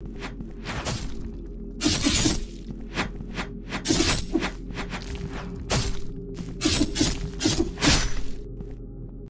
you